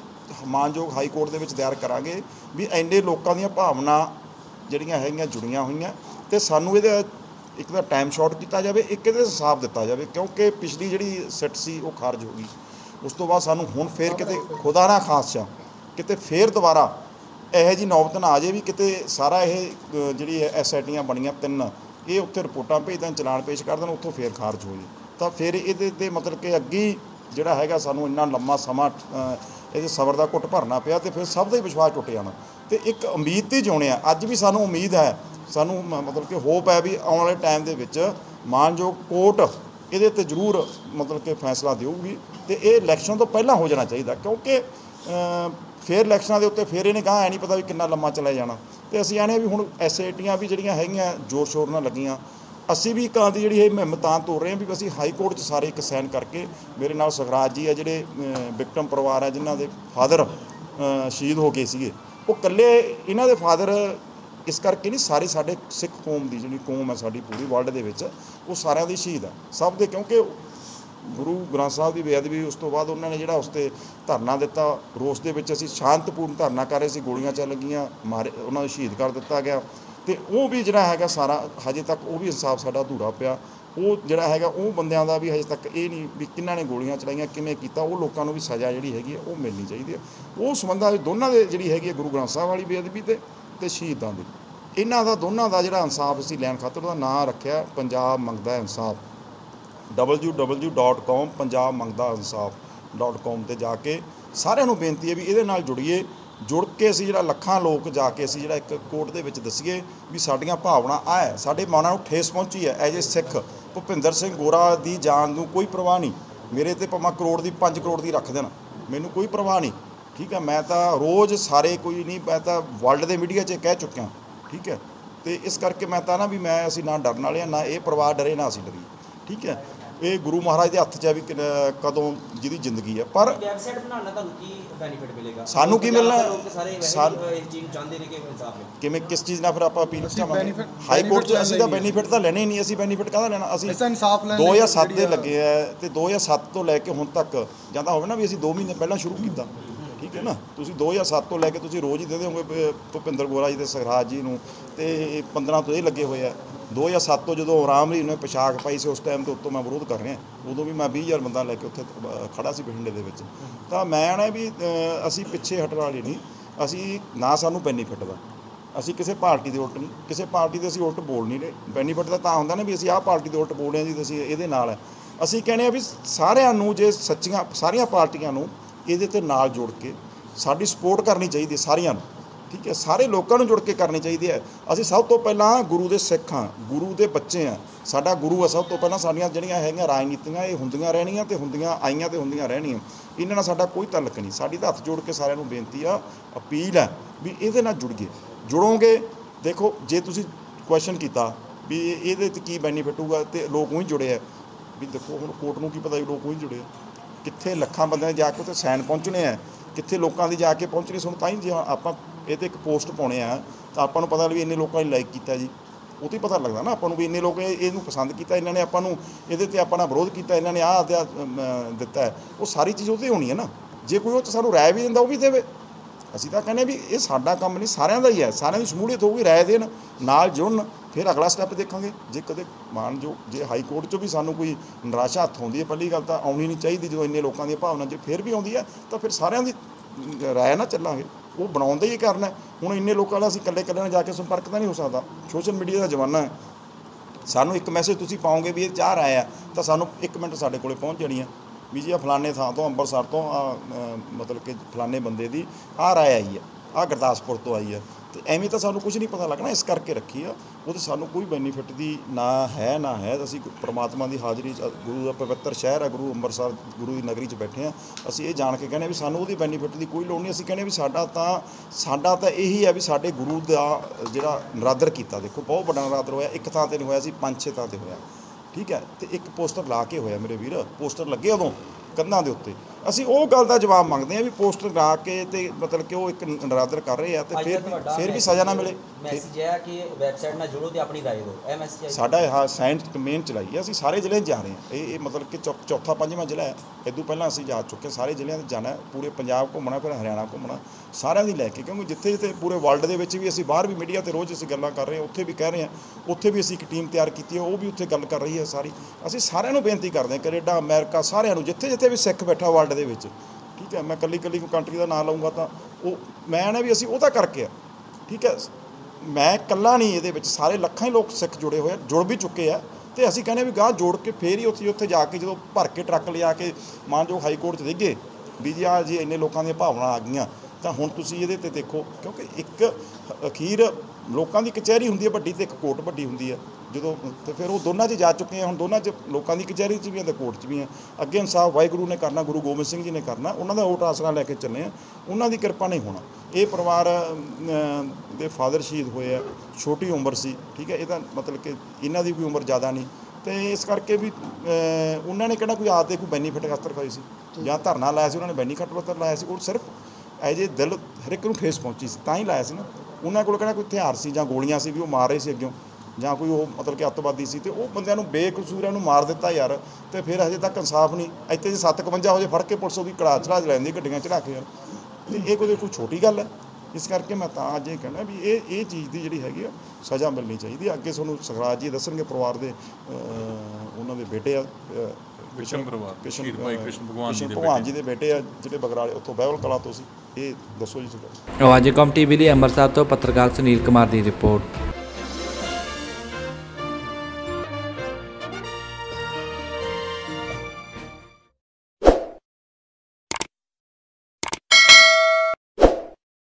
ਮਾਨਯੋਗ ਹਾਈ ਕੋਰਟ ਦੇ ਵਿੱਚ ਦਾਇਰ ਕਰਾਂਗੇ ਵੀ ਐਨੇ ਲੋਕਾਂ ਦੀਆਂ ਭਾਵਨਾ ਜਿਹੜੀਆਂ ਹੈਗੀਆਂ ਜੁੜੀਆਂ ਹੋਈਆਂ ਤੇ ਸਾਨੂੰ ਇਹਦਾ ਇੱਕ ਤਾਂ ਟਾਈਮ ਸ਼ਾਰਟ ਕੀਤਾ ਜਾਵੇ ਇੱਕ ਇਹਦੇ ਹਿਸਾਬ ਦਿੱਤਾ ਜਾਵੇ ਕਿਉਂਕਿ ਪਿਛਲੀ ਜਿਹੜੀ ਸਿੱਟ ਸੀ ਉਹ ਖਾਰਜ ਹੋ ਗਈ। ਉਸ ਤੋਂ ਬਾਅਦ ਸਾਨੂੰ ਹੁਣ ਫੇਰ ਕਿਤੇ ਖੁਦਾ ਨਾ ਖਾਸਾ ਕਿਤੇ ਫੇਰ ਦੁਬਾਰਾ ਇਹੋ ਜੀ ਨੌਬਤ ਨਾ ਆ ਜਾਏ ਵੀ ਕਿਤੇ ਸਾਰਾ ਇਹ ਅ, ਜਿਹੜੀ ਐਸਆਈਟੀਆਂ ਬਣੀਆਂ ਤਿੰਨ ਇਹ ਉੱਥੇ ਰਿਪੋਰਟਾਂ ਭੇਜ ਦੇਣ ਚਲਾਨ ਪੇਸ਼ ਕਰ ਦੇਣ ਉੱਥੋਂ ਫੇਰ ਖਾਰਜ ਹੋ ਜੇ ਤਾਂ ਫਿਰ ਇਹਦੇ ਤੇ ਮਤਲਬ ਕਿ ਅੱਗੇ ਜਿਹੜਾ ਹੈਗਾ ਸਾਨੂੰ ਇੰਨਾ ਲੰਮਾ ਸਮਾਂ ਇਹਦੇ ਸਬਰ ਦਾ ਘੁੱਟ ਭਰਨਾ ਪਿਆ ਤੇ ਫਿਰ ਸਭ ਦਾ ਹੀ ਵਿਸ਼ਵਾਸ ਟੁੱਟ ਜਾਣਾ। ਤੇ ਇੱਕ ਉਮੀਦ ਤੇ ਜਿਉਣੇ ਆ। ਅੱਜ ਵੀ ਸਾਨੂੰ ਉਮੀਦ ਹੈ ਸਾਨੂੰ ਮ- ਮਤਲਬ ਕਿ ਹੋਪ ਹੈ ਵੀ ਆਉਣ ਵਾਲੇ ਟਾਈਮ ਦੇ ਵਿੱਚ ਮਾਨਯੋਗ ਕੋਰਟ ਇਹਦੇ ਤੇ ਜ਼ਰੂਰ ਮਤਲਬ ਕਿ ਫੈਸਲਾ ਦੇਊਗੀ ਤੇ ਇਹ ਇਲੈਕਸ਼ਨ ਤੋਂ ਪਹਿਲਾਂ ਹੋ ਜਾਣਾ ਚਾਹੀਦਾ ਕਿਉਂਕਿ ਅ, ਫਿਰ ਇਲੈਕਸ਼ਨਾਂ ਦੇ ਉੱਤੇ ਫਿਰ ਇਹਨੇ ਕਹਾ ਐ ਨਹੀਂ ਪਤਾ ਵੀ ਕਿੰਨਾ ਲੰਮਾ ਚਲਾ ਜਾਣਾ। ਤੇ ਅਸੀਂ ਆਨੇ ਵੀ ਹੁਣ ਐਸਆਈਟੀਆਂ ਵੀ ਜਿਹੜੀਆਂ ਹੈਗੀਆਂ ਜ਼ੋਰ ਸ਼ੋਰ ਨਾਲ ਲੱਗੀਆਂ। ਅਸੀਂ ਵੀ ਕਾਂ ਦੀ ਜਿਹੜੀ ਇਹ ਮੁਹਿੰਮ ਤਾਂ ਤੋਰ ਰਹੇ ਹਾਂ ਵੀ ਅਸੀਂ ਹਾਈ ਕੋਰਟ 'ਚ ਸਾਰੇ ਇੱਕ ਸਾਈਨ ਕਰਕੇ ਮੇਰੇ ਨਾਲ ਸੁਖਰਾਜ ਜੀ ਆ ਜਿਹੜੇ ਵਿਕਟਮ ਪਰਿਵਾਰ ਆ ਜਿਨ੍ਹਾਂ ਦੇ ਫਾਦਰ ਸ਼ਹੀਦ ਹੋ ਗਏ ਸੀਗੇ, ਉਹ ਇਕੱਲੇ ਇਹਨਾਂ ਦੇ ਫਾਦਰ ਇਸ ਕਰਕੇ ਨਹੀਂ, ਸਾਰੇ ਸਾਡੇ ਸਿੱਖ ਕੌਮ ਦੀ ਜਿਹੜੀ ਕੌਮ ਹੈ ਸਾਡੀ ਪੂਰੀ ਵਰਲਡ ਦੇ ਵਿੱਚ, ਉਹ ਸਾਰਿਆਂ ਦੀ ਸ਼ਹੀਦ ਆ। ਸਭ ਦੇ ਕਿਉਂਕਿ ਗੁਰੂ ਗ੍ਰੰਥ ਸਾਹਿਬ ਦੀ ਬੇਅਦਬੀ ਉਸ ਤੋਂ ਬਾਅਦ ਉਹਨਾਂ ਨੇ ਜਿਹੜਾ ਉਸ ਤੇ ਧਰਨਾ ਦਿੱਤਾ, ਰੋਸ ਦੇ ਵਿੱਚ ਅਸੀਂ ਸ਼ਾਂਤਪੂਰਨ ਧਰਨਾ ਕਰ ਰਹੇ ਸੀ, ਗੋਲੀਆਂ ਚੱਲ ਗਈਆਂ, ਮਾਰੇ, ਉਹਨਾਂ ਨੂੰ ਸ਼ਹੀਦ ਕਰ ਦਿੱਤਾ ਗਿਆ। ਤੇ ਉਹ ਵੀ ਜਿਹੜਾ ਹੈਗਾ ਸਾਰਾ, ਹਜੇ ਤੱਕ ਉਹ ਵੀ ਇਨਸਾਫ ਸਾਡਾ ਅਧੂਰਾ ਪਿਆ। ਉਹ ਜਿਹੜਾ ਹੈਗਾ, ਉਹ ਬੰਦਿਆਂ ਦਾ ਵੀ ਹਜੇ ਤੱਕ ਇਹ ਨਹੀਂ ਵੀ ਕਿੰਨਾਂ ਨੇ ਗੋਲੀਆਂ ਚਲਾਈਆਂ, ਕਿਵੇਂ ਕੀਤਾ, ਉਹ ਲੋਕਾਂ ਨੂੰ ਵੀ ਸਜ਼ਾ ਜਿਹੜੀ ਹੈਗੀ ਹੈ ਉਹ ਮਿਲਣੀ ਚਾਹੀਦੀ ਹੈ ਉਹ ਸੰਬੰਧਾਂ ਵਿੱਚ ਦੋਨਾਂ ਦੇ ਜਿਹੜੀ ਹੈਗੀ ਹੈ ਗੁਰੂ ਗ੍ਰੰਥ ਸਾਹਿਬ ਵਾਲੀ ਬੇਅਦਬੀ ਤੇ ਤੇ ਸ਼ਹੀਦਾਂ ਦੀ। ਇਹਨਾਂ ਦਾ, ਦੋਨਾਂ ਦਾ ਜਿਹੜਾ ਇਨਸਾਫ ਅਸੀਂ ਲੈਣ ਖਾਤਰ ਉਹਦਾ ਨਾਂ ਰੱਖਿਆ, ਪੰਜਾਬ ਮੰਗਦਾ ਇਨਸਾਫ। www.com ਪੰਜਾਬ ਮੰਗਦਾ ਇਨਸਾਫ ਇਨਸਾਫ.com ਤੇ ਜਾ ਕੇ ਸਾਰਿਆਂ ਨੂੰ ਬੇਨਤੀ ਹੈ ਵੀ ਇਹਦੇ ਨਾਲ ਜੁੜੀਏ। ਜੁੜ ਕੇ ਅਸੀਂ ਜਿਹੜਾ ਲੱਖਾਂ ਲੋਕ ਜਾ ਕੇ ਅਸੀਂ ਜਿਹੜਾ ਇੱਕ ਕੋਰਟ ਦੇ ਵਿੱਚ ਦੱਸੀਏ ਵੀ ਸਾਡੀਆਂ ਭਾਵਨਾ ਆ ਹੈ, ਸਾਡੇ ਮਨਾਂ ਨੂੰ ਠੇਸ ਪਹੁੰਚੀ ਹੈ ਐਜ ਏ ਸਿੱਖ ਭੁਪਿੰਦਰ ਸਿੰਘ ਗੋਰਾ ਦੀ ਜਾਨ ਨੂੰ ਕੋਈ ਪਰਵਾਹ ਨਹੀਂ, ਮੇਰੇ ਤੇ ਭਾਵੇਂ ਕਰੋੜ ਦੀ 5 ਕਰੋੜ ਦੀ ਰੱਖ ਦੇਣ, ਮੈਨੂੰ ਕੋਈ ਪਰਵਾਹ ਨਹੀਂ, ਠੀਕ ਹੈ, ਮੈਂ ਤਾਂ ਰੋਜ਼ ਸਾਰੇ ਕੋਈ ਨਹੀਂ, ਮੈਂ ਤਾਂ ਵਰਲਡ ਦੇ ਮੀਡੀਆ 'ਚ ਕਹਿ ਚੁੱਕਿਆ, ਠੀਕ ਹੈ, ਤੇ ਇਸ ਕਰਕੇ ਮੈਂ ਤਾਂ ਨਾ ਵੀ ਮੈਂ ਅਸੀਂ ਨਾ ਡਰਨ ਵਾਲੇ ਆ ਨਾ ਇਹ ਪਰਿਵਾਰ ਡਰੇ, ਨਾ ਅਸੀਂ ਡਰੀਏ, ਠੀਕ ਹੈ ਇਹ ਗੁਰੂ ਮਹਾਰਾਜ ਦੇ ਹੱਥ 'ਚ ਹੈ ਵੀ ਕਿਨ- ਕਦੋਂ ਜਿਹਦੀ ਜ਼ਿੰਦਗੀ ਹੈ ਪਰ ਵੈਬਸਾਈਟ ਬਣਾਉਣ ਨਾਲ ਤੁਹਾਨੂੰ ਕੀ ਬੈਨੀਫਿਟ ਮਿਲੇਗਾ? ਸਾਨੂੰ ਕੀ ਦੇ ਮਿਲਣਾ? ਲੋਕ ਸਾਰੇ ਵੈਸੇ ਸਾਨ- ਹੀ, ਇਸ ਚੀਜ਼ ਨੂੰ ਚਾਹੁੰਦੇ ਨੇ ਕਿ ਇਨਸਾਫ ਮਿਲੇ। ਕਿਵੇਂ ਕਿਸ ਚੀਜ਼ ਨਾਲ ਫਿਰ ਆਪਾਂ ਅਪੀਲ ਅਸੀਂ ਚਾਹਾਂਗੇ benefit- ਹਾਈ ਕੋਰਟ 'ਚ benefit ਅਸੀਂ ਤਾਂ ਲੈਣੇ ਹੀ ਬੈਨੀਫਿਟ ਤਾਂ ਲੈਣੇ ਹੀ ਨਹੀਂ ਅਸੀਂ ਬੈਨੀਫਿਟ ਕਾਹਦਾ ਲੈਣਾ? ਅਸੀਂ ਇਸ ਇਨਸਾਫ ਲੈਣ ਲਈ 2007 ਦੇ ਲੱਗੇ ਆ ਤੇ 2007 ਤੋਂ ਲੈ ਕੇ ਹੁਣ ਤੱਕ ਜਾਂਦਾ ਹੋਵੇ ਨਾ ਵੀ ਅਸੀਂ 2 ਮਹੀਨੇ ਪਹਿਲਾਂ ਸ਼ੁਰੂ ਕੀਤਾ। ਠੀਕ ਹੈ ਨਾ? ਤੁਸੀਂ 2007 ਤੋਂ ਲੈ ਕੇ ਤੁਸੀਂ ਰੋਜ਼ ਹੀ ਦੇ ਹੋਗੇ ਭੁਪਿੰਦਰ ਗੋਰਾ ਜੀ ਤੇ ਸਖਰਾਜ ਜੀ ਨੂੰ ਤੇ 15 ਤੋਂ ਇਹ ਲੱਗੇ ਹੋਏ ਆ। 2007 ਤੋਂ ਜਦੋਂ ਆਰਾਮ ਆਰਾਮਰੀ ਉਹਨੇ ਪੋਸ਼ਾਕ ਪਾਈ ਸੀ ਉਸ ਟਾਈਮ ਤੋਂ ਉੱਤੋਂ ਮੈਂ ਵਿਰੋਧ ਕਰ ਰਿਹਾ। ਉਦੋਂ ਵੀ ਮੈਂ 20000 ਬੰਦਾ ਲੈ ਕੇ ਉੱਥੇ ਅ, ਖੜਾ ਸੀ ਬਠਿੰਡੇ ਦੇ ਵਿੱਚ। ਤਾਂ ਮੈਂ ਨਾ ਵੀ ਅਸੀਂ ਪਿੱਛੇ ਹਟਣ ਵਾਲੇ ਨਹੀਂ। ਅਸੀਂ ਨਾ ਸਾਨੂੰ ਬੈਨੀਫਿਟ ਦਾ। ਅਸੀਂ ਕਿਸੇ ਪਾਰਟੀ ਦੇ ਉਲਟ ਨਹੀਂ ਕਿਸੇ ਪਾਰਟੀ ਦੇ ਅਸੀਂ ਉਲਟ ਬੋਲ ਨਹੀਂ ਰਹੇ। ਬੈਨੀਫਿਟ ਦਾ ਤਾਂ ਹੁੰਦਾ ਨਾ ਵੀ ਅਸੀਂ ਆਹ ਪਾਰਟੀ ਦੇ ਉਲਟ ਬੋਲ ਰਹੇ ਹਾਂ ਜੀ ਤੇ ਅਸੀਂ ਇਹਦੇ ਨਾਲ ਹੈ। ਅਸੀਂ ਕਹਿੰਦੇ ਆ ਵੀ ਸਾਰਿਆਂ ਨੂੰ ਜੇ ਸੱਚੀਆਂ ਸਾਰੀਆਂ ਪਾਰਟੀਆਂ ਨੂੰ ਇਹਦੇ ਤੇ ਨਾਲ ਜੋੜ ਕੇ ਸਾਡੀ ਸਪੋਰਟ ਕਰਨੀ ਚਾਹੀਦੀ ਹੈ ਸਾਰਿਆਂ ਨੂੰ। ਠੀਕ ਹੈ, ਸਾਰੇ ਲੋਕਾਂ ਨੂੰ ਜੁੜ ਕੇ ਕਰਨੀ ਚਾਹੀਦੀ ਹੈ ਅਸੀਂ ਸਭ ਤੋਂ ਪਹਿਲਾਂ ਗੁਰੂ ਦੇ ਸਿੱਖ ਹਾਂ, ਗੁਰੂ ਦੇ ਬੱਚੇ ਹਾਂ। ਸਾਡਾ ਗੁਰੂ ਆ, ਸਭ ਤੋਂ ਪਹਿਲਾਂ ਸਾਡੀਆਂ ਜਿਹੜੀਆਂ ਹੈਗੀਆਂ ਰਾਜਨੀਤੀਆਂ, ਇਹ ਹੁੰਦੀਆਂ ਰਹਿਣੀਆਂ ਤੇ ਹੁੰਦੀਆਂ ਆਈਆਂ ਤੇ ਹੁੰਦੀਆਂ ਰਹਿਣੀਆਂ। ਇਹਨਾਂ ਨਾਲ ਸਾਡਾ ਕੋਈ ਤਲਕ ਨਹੀਂ। ਸਾਡੀ ਤਾਂ ਹੱਥ ਜੋੜ ਕੇ ਸਾਰਿਆਂ ਨੂੰ ਬੇਨਤੀ ਆ, ਅਪੀਲ ਹੈ ਵੀ ਇਹਦੇ ਨਾਲ ਜੁੜੀਏ ਜੁੜੋਗੇ, ਦੇਖੋ, ਜੇ ਤੁਸੀਂ ਕੁਐਸਚਨ ਕੀਤਾ ਵੀ ਇਹਦੇ ਤੇ ਕੀ ਬੈਨੀਫਿਟ ਹੋਊਗਾ ਤੇ ਲੋਕ ਉਹੀ ਜੁੜੇ ਆ। ਵੀ ਦੇਖੋ, ਹੁਣ ਕੋਰਟ ਨੂੰ ਕੀ ਪਤਾ ਵੀ ਲੋਕ ਉਹੀ ਜੁੜੇ ਆ। ਕਿੱਥੇ ਲੱਖਾਂ ਬੰਦਿਆਂ ਦੇ ਜਾ ਕੇ ਉੱਥੇ ਸਾਈਨ ਪਹੁੰਚਣੇ ਆ। ਕਿੱਥੇ ਲੋਕਾਂ ਦੀ ਜਾ ਕੇ ਪਹੁੰਚਣੀ ਸੁਣ ਤਾਂ ਹੀ ਜੇ ਆਪਾਂ ਇਹ ਤੇ ਇੱਕ ਪੋਸਟ ਪਾਉਣੇ ਆ, ਤਾਂ ਆਪਾਂ ਨੂੰ ਪਤਾ ਵੀ ਇੰਨੇ ਲੋਕਾਂ ਨੇ ਲਾਈਕ ਕੀਤਾ ਜੀ। ਉਹ ਤੋਂ ਹੀ ਪਤਾ ਲੱਗਦਾ ਨਾ ਆਪਾਂ ਨੂੰ ਵੀ ਇੰਨੇ ਲੋਕ ਇਹਨੂੰ ਪਸੰਦ ਕੀਤਾ, ਇਹਨਾਂ ਨੇ ਆਪਾਂ ਨੂੰ ਇਹਦੇ ਤੇ ਆਪਣਾ ਵਿਰੋਧ ਕੀਤਾ, ਇਹਨਾਂ ਨੇ ਆਹ ਅਧਿਆ- ਦਿੱਤਾ ਉਹ ਸਾਰੀ ਚੀਜ਼ ਉਹਤੇ ਹੋਣੀ ਹੈ ਨਾ। ਜੇ ਕੋਈ ਉਹ 'ਚ ਸਾਨੂੰ ਰਾਏ ਵੀ ਦਿੰਦਾ, ਉਹ ਵੀ ਦੇਵੇ। ਅਸੀਂ ਤਾਂ ਕਹਿੰਦੇ ਵੀ ਇਹ ਸਾਡਾ ਕੰਮ ਨਹੀਂ, ਸਾਰਿਆਂ ਦਾ ਹੀ ਹੈ। ਸਾਰਿਆਂ ਦੀ ਸ਼ਮੂਲੀਅਤ ਹੋਊਗੀ ਰਾਏ ਦੇਣ, ਨਾਲ ਜੁੜਨ, ਫਿਰ ਅਗਲਾ ਸਟੈਪ ਦੇਖਾਂਗੇ। ਜੇ ਕਦੇ ਮਾਨ ਜੋ, ਜੇ ਹਾਈ ਕੋਰਟ 'ਚੋਂ ਵੀ ਸਾਨੂੰ ਕੋਈ ਨਿਰਾਸ਼ਾ ਹੱਥ ਆਉਂਦੀ ਹੈ, ਪਹਿਲੀ ਗੱਲ ਤਾਂ ਆਉਣੀ ਨਹੀਂ ਚਾਹੀਦੀ ਜਦੋਂ ਇੰਨੇ ਲੋਕਾਂ ਦੀਆਂ ਭਾਵਨਾ, ਜੇ ਫਿਰ ਵੀ ਆਉਂਦੀ ਹੈ, ਤਾਂ ਫਿਰ ਸਾਰਿਆਂ ਦੀ ਰਾਏ ਨਾ ਚੱਲਾਂਗੇ। ਉਹ ਬਣਾਉਣ ਦਾ ਹੀ ਕਰਨਾ ਹੈ। ਹੁਣ ਇੰਨੇ ਲੋਕਾਂ ਨਾਲ ਅਸੀਂ ਇਕੱਲੇ ਇਕੱਲੇ ਨਾਲ ਜਾ ਕੇ ਸੰਪਰਕ ਤਾਂ ਨਹੀਂ ਹੋ ਸਕਦਾ। ਸੋਸ਼ਲ ਮੀਡੀਆ ਦਾ ਜ਼ਮਾਨਾ ਹੈ। ਸਾਨੂੰ ਇੱਕ ਮੈਸੇਜ ਤੁਸੀਂ ਪਾਓਗੇ ਵੀ ਇਹ ਚਾਹ ਆ ਤਾਂ ਸਾਨੂੰ 1 ਮਿੰਟ ਸਾਡੇ ਕੋਲੇ ਪਹੁੰਚ ਜਾਣੀ ਆ ਵੀ ਜੀ ਆ ਫਲਾਣੇ ਥਾਂ ਤੋਂ ਅੰਮ੍ਰਿਤਸਰ ਤੋਂ ਆ ਮਤਲਬ ਕਿ ਫਲਾਣੇ ਬੰਦੇ ਦੀ ਆ ਰਾਏ ਆਈ ਹੈ। ਆ ਗੁਰਦਾਸਪੁਰ ਤੋਂ ਆਈ ਹੈ। ਤੇ ਐਵੇਂ ਤਾਂ ਸਾਨੂੰ ਕੁਝ ਨਹੀਂ ਪਤਾ ਲੱਗਣਾ, ਇਸ ਕਰਕੇ ਰੱਖੀ ਆ। ਉਹ ਉਹਦੇ ਸਾਨੂੰ ਕੋਈ ਬੈਨੀਫਿਟ ਦੀ ਨਾ ਹੈ ਨਾ ਹੈ। ਅਸੀਂ ਪ੍ਰਮਾਤਮਾ ਦੀ ਹਾਜ਼ਰੀ 'ਚ, ਗੁਰੂ ਦਾ ਪਵਿੱਤਰ ਸ਼ਹਿਰ ਹੈ ਗੁਰੂ ਅੰਮ੍ਰਿਤਸਰ, ਗੁਰੂ ਦੀ ਨਗਰੀ 'ਚ ਬੈਠੇ ਆ। ਅਸੀਂ ਇਹ ਜਾਣ ਕੇ ਕਹਿੰਦੇ ਵੀ ਸਾਨੂੰ ਉਹਦੀ ਬੈਨੀਫਿਟ ਦੀ ਕੋਈ ਲੋੜ ਨਹੀਂ। ਅਸੀਂ ਕਹਿੰਦੇ ਵੀ ਸਾਡਾ ਤਾਂ ਸਾਡਾ ਤਾਂ ਇਹੀ ਹੈ ਵੀ ਸਾਡੇ ਗੁਰੂ ਦਾ ਜਿਹੜਾ ਨਰਾਦਰ ਕੀਤਾ। ਦੇਖੋ, ਬਹੁਤ ਵੱਡਾ ਨਰਾਦਰ ਹੋਇਆ। ਇੱਕ ਥਾਂ ਤੇ ਨਹੀਂ ਹੋਇਆ ਸੀ ਪੰਜ ਛੇ ਥਾਂ ਤੇ ਹੋਇਆ। ਠੀਕ ਹੈ? ਤੇ ਇੱਕ ਪੋਸਟਰ ਲਾ ਕੇ ਹੋਇਆ ਮੇਰੇ ਵੀਰ। ਪੋਸਟਰ ਲੱਗੇ ਉਦੋਂ ਕੰਧਾਂ ਦੇ ਉੱਤੇ। ਅਸੀਂ ਉਹ ਗੱਲ ਦਾ ਜਵਾਬ ਮੰਗਦੇ ਆ ਵੀ ਪੋਸਟਰ ਲਾ ਕੇ ਤੇ ਮਤਲਬ ਕਿ ਉਹ ਇੱਕ ਨਰਾਦਰ ਕਰ ਰਹੇ ਆ ਤੇ ਫਿਰ ਫਿਰ ਵੀ ਸਜ਼ਾ ਨਾ ਮਿਲੇ। ਮੈਸੇਜ ਹੈ ਕਿ ਵੈਬਸਾਈਟ ਨਾਲ ਜੁੜੋ ਤੇ ਆਪਣੀ ਰਾਏ ਦਿਓ। ਇਹ ਮੈਸੇਜ ਹੈ ਸਾਡਾ ਇਹ ਸਾਇੰਸ ਕਮੇਨ ਚਲਾਈ ਹੈ ਅਸੀਂ ਸਾਰੇ ਜ਼ਿਲ੍ਹੇ ਜਾ ਰਹੇ ਹਾਂ। ਇਹ ਇਹ ਮਤਲਬ ਕਿ ਚੌਥਾ ਪੰਜਵਾਂ ਜ਼ਿਲ੍ਹਾ ਹੈ। ਇਦੋਂ ਪਹਿਲਾਂ ਅਸੀਂ ਜਾ ਚੁੱਕੇ ਸਾਰੇ ਜ਼ਿਲ੍ਹਿਆਂ 'ਚ ਜਾਣਾ ਹੈ, ਪੂਰੇ ਪੰਜਾਬ ਘੁੰਮਣਾ ਫਿਰ ਹਰਿਆਣਾ ਘੁੰਮਣਾ। ਸਾਰਿਆਂ ਦੀ ਲੈ ਕੇ ਕਿਉਂਕਿ ਜਿੱਥੇ ਜਿੱਥੇ ਪੂਰੇ ਵਰਲਡ ਦੇ ਵਿੱਚ ਵੀ ਅਸੀਂ ਬਾਹਰ ਵੀ ਮੀਡੀਆ ਤੇ ਰੋਜ਼ ਅਸੀਂ ਗੱਲਾਂ ਕਰ ਰਹੇ ਹਾਂ। ਉੱਥੇ ਵੀ ਕਹਿ ਰਹੇ ਹਾਂ। ਉੱਥੇ ਵੀ ਅਸੀਂ ਇੱਕ ਟੀਮ ਤਿਆਰ ਕੀਤੀ ਹੈ। ਉਹ ਵੀ ਉੱਥੇ ਗੱਲ ਕਰ ਰਹੀ ਹੈ ਸਾਰੀ। ਅਸੀਂ ਸਾਰਿਆਂ ਨੂੰ ਬੇਨਤੀ ਕਰਦੇ ਹਾਂ। ਕੈਨੇਡਾ ਅਮਰੀਕਾ ਸਾਰਿਆਂ ਨੂੰ ਜਿੱਥੇ ਜਿੱਥੇ ਵੀ ਸਿੱਖ ਬੈਠਾ ਵਰਲਡ ਦੇ ਵਿੱਚ। ਠੀਕ ਹੈ, ਮੈਂ ਕੱਲੀ ਕੱਲੀ ਕੋਈ ਕੰਟਰੀ ਦਾ ਨਾਮ ਲਵਾਂਗਾ ਤਾਂ ਉਹ, ਮੈਂ ਨਾ ਵੀ ਅਸੀਂ ਉਹਦਾ ਕਰਕੇ ਆ। ਠੀਕ ਹੈ, ਮੈਂ ਇਕੱਲਾ ਨਹੀਂ ਇਹਦੇ ਵਿੱਚ, ਸਾਰੇ ਲੱਖਾਂ ਹੀ ਲੋਕ ਸਿੱਖ ਜੁੜੇ ਹੋਏ ਆ, ਜੁੜ ਵੀ ਚੁੱਕੇ ਆ। ਤੇ ਅਸੀਂ ਕਹਿੰਦੇ ਵੀ ਗਾਹ ਜੋੜ ਕੇ ਫੇਰ ਹੀ ਉੱਥੇ ਉੱਥੇ ਜਾ ਕੇ ਜਦੋਂ ਭਰ ਕੇ ਟਰੱਕ ਲਿਆ ਕੇ ਮਾਨਯੋਗ ਹਾਈ ਕੋਰਟ 'ਚ ਦੇਗੇ ਵੀ ਜੀ ਆ ਜੀ ਇੰਨੇ ਲੋਕਾਂ ਦੀਆਂ ਭਾਵਨਾ ਆ ਗਈਆਂ, ਤਾਂ ਹੁਣ ਤੁਸੀਂ ਇਹਦੇ ਤੇ ਦੇਖੋ, ਕਿਉਂਕਿ ਇੱਕ ਅਖੀਰ ਲੋਕਾਂ ਦੀ ਕਚਹਿਰੀ ਹੁੰਦੀ ਹੈ ਵੱਡੀ ਤੇ ਇੱਕ ਕੋਰਟ ਵੱਡੀ ਹੁੰਦੀ ਹੈ। ਜਦੋਂ ਤੇ ਫਿਰ ਉਹ ਦੋਨਾਂ 'ਚ ਜਾ ਚੁੱਕੇ ਆ, ਹੁਣ ਦੋਨਾਂ 'ਚ ਲੋਕਾਂ ਦੀ ਕਚਹਿਰੀ 'ਚ ਵੀ ਆ ਤੇ ਕੋਰਟ 'ਚ ਵੀ ਆ। ਅੱਗੇ ਇਨਸਾਫ ਵਾਹਿਗੁਰੂ ਨੇ ਕਰਨਾ, ਗੁਰੂ ਗੋਬਿੰਦ ਸਿੰਘ ਜੀ ਨੇ ਕਰਨਾ, ਉਹਨਾਂ ਦਾ ਓਟ ਆਸਰਾ ਲੈ ਕੇ ਚੱਲੇ ਆ। ਉਹਨਾਂ ਦੀ ਕਿਰਪਾ ਨਹੀਂ ਹੋਣਾ। ਇਹ ਪਰਿਵਾਰ ਦੇ ਫਾਦਰ ਸ਼ਹੀਦ ਹੋਏ ਆ, ਛੋਟੀ ਉਮਰ ਸੀ, ਠੀਕ ਹੈ ਇਹਦਾ ਮਤਲਬ ਕਿ ਇਹਨਾਂ ਦੀ ਕੋਈ ਉਮਰ ਜ਼ਿਆਦਾ ਨਹੀਂ। ਤੇ ਇਸ ਕਰਕੇ ਵੀ ਉਹਨਾਂ ਨੇ ਕਿਹੜਾ ਕੋਈ ਆਪ ਦੇ ਕੋਈ ਬੈਨੀਫਿਟ ਖਾਤਰ ਖਾਈ ਸੀ? ਜਾਂ ਧਰਨਾ ਲਾਇਆ ਸੀ, ਉਹਨਾਂ ਨੇ ਬੈਨੀਫਿਟ ਖਾਤਰ ਲਾਇਆ ਸੀ, ਉਹ ਸਿਰਫ ਐਜੇ ਦਿਲ ਹਰ ਇੱਕ ਨੂੰ ਠੇਸ ਪਹੁੰਚੀ ਸੀ, ਤਾਂ ਹੀ ਲਾਇਆ ਸੀ ਨਾ। ਉਹਨਾਂ ਕੋਲ ਕਿਹੜਾ ਕੋਈ ਹਥਿਆਰ ਸੀ ਜਾਂ ਗੋਲੀਆਂ ਸੀ ਵੀ ਉਹ ਮਾਰ ਰਹੇ ਸੀ ਅੱਗਿਓਂ? ਜਾਂ ਕੋਈ ਉਹ ਮਤਲਬ ਕਿ ਅੱਤਵਾਦੀ ਸੀ ਤੇ ਉਹ ਬੰਦਿਆਂ ਨੂੰ ਬੇਕਸੂਰਾਂ ਨੂੰ ਮਾਰ ਦਿੱਤਾ ਯਾਰ ਤੇ ਫਿਰ ਹਜੇ ਤੱਕ ਇਨਸਾਫ ਨਹੀਂ ਇੱਥੇ ਜੇ 751 ਹੋ ਜੇ ਫੜ ਕੇ ਪੁਲਿਸ ਉਹਦੀ ਕੜਾ ਚੜਾ ਲੈਂਦੀ ਗੱਡੀਆਂ ਚੜਾ ਕੇ ਯਾਰ। ਤੇ ਇਹ ਕੋਈ ਕੋਈ ਛੋਟੀ ਗੱਲ ਹੈ। ਇਸ ਕਰਕੇ ਮੈਂ ਤਾਂ ਅੱਜ ਇਹ ਕਹਿਣਾ ਵੀ ਇਹ ਇਹ ਚੀਜ਼ ਦੀ ਜਿਹੜੀ ਹੈਗੀ ਆ ਸਜ਼ਾ ਮਿਲਣੀ ਚਾਹੀਦੀ ਅੱਗੇ ਤੁਹਾਨੂੰ ਸਖਰਾਜ ਜੀ ਦੱਸਣਗੇ ਪਰਿਵਾਰ ਦੇ ਉਹਨਾਂ ਦੇ ਬੇਟੇ ਆ ਕ੍ਰਿਸ਼ਨ ਪਰਿਵਾਰ ਕ੍ਰਿਸ਼ਨ, ਭਾਈ ਕ੍ਰਿਸ਼ਨ ਭਗਵਾਨ ਜੀ ਦੇ ਭਗਵਾਨ ਬੇਟੇ। ਜੀ ਦੇ ਬੇਟੇ ਆ ਜਿਹੜੇ ਬਗਰਾਲੇ ਉੱਥੋਂ ਬਹਿਵਲ ਕਲਾ ਤੋਂ ਸੀ। ਇਹ ਦੱਸੋ ਜੀ ਆਵਾਜ਼ ਕੌਮ ਟੀਵੀ ਲਈ ਅੰਮ੍ਰਿਤਸਰ ਤੋਂ ਪੱਤਰਕਾਰ ਸੁਨੀਲ ਕੁਮਾਰ ਦੀ ਰਿਪੋਰਟ।